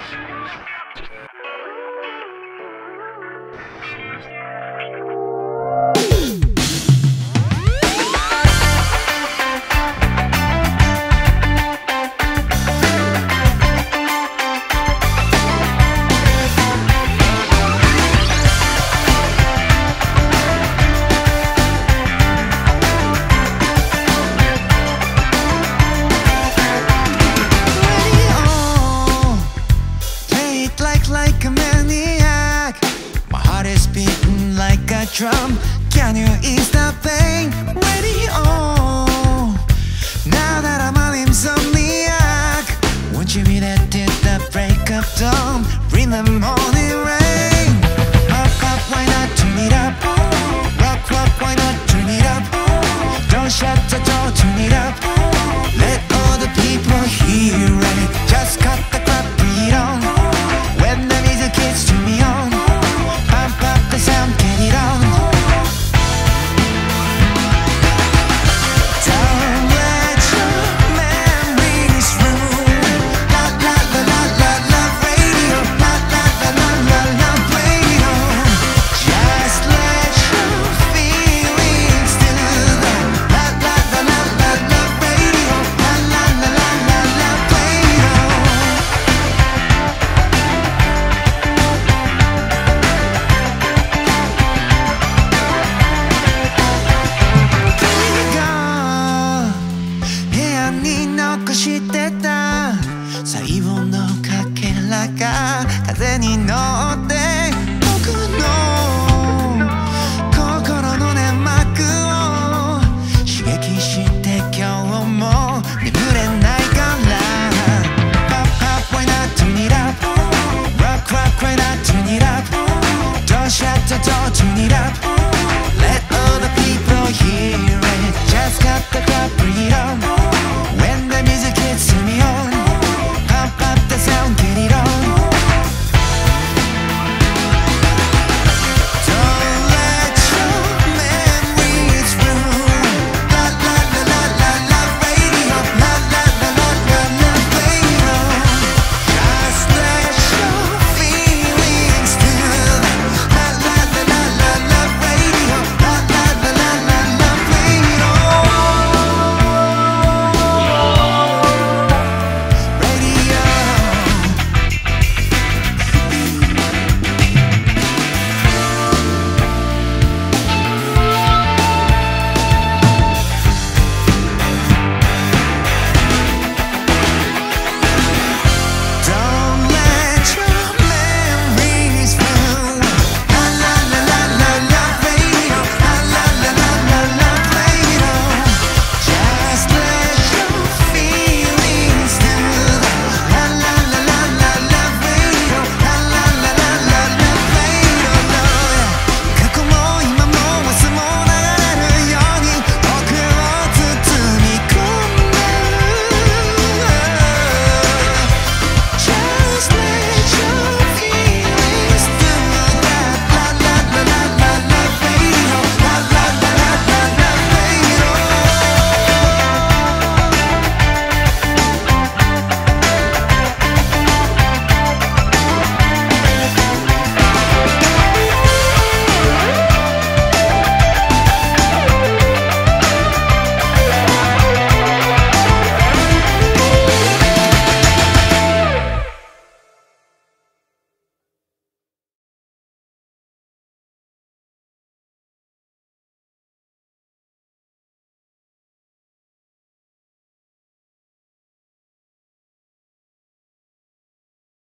Thank you. Drum Can you ease the pain? Radio oh. Now that I'm an insomniac Won't you be there till the break of dawn Bring the morning rain Pop, pop, why not turn it up? Rock, rock, why not turn it up? Don't shut the door, turn it up Let all the people hear No.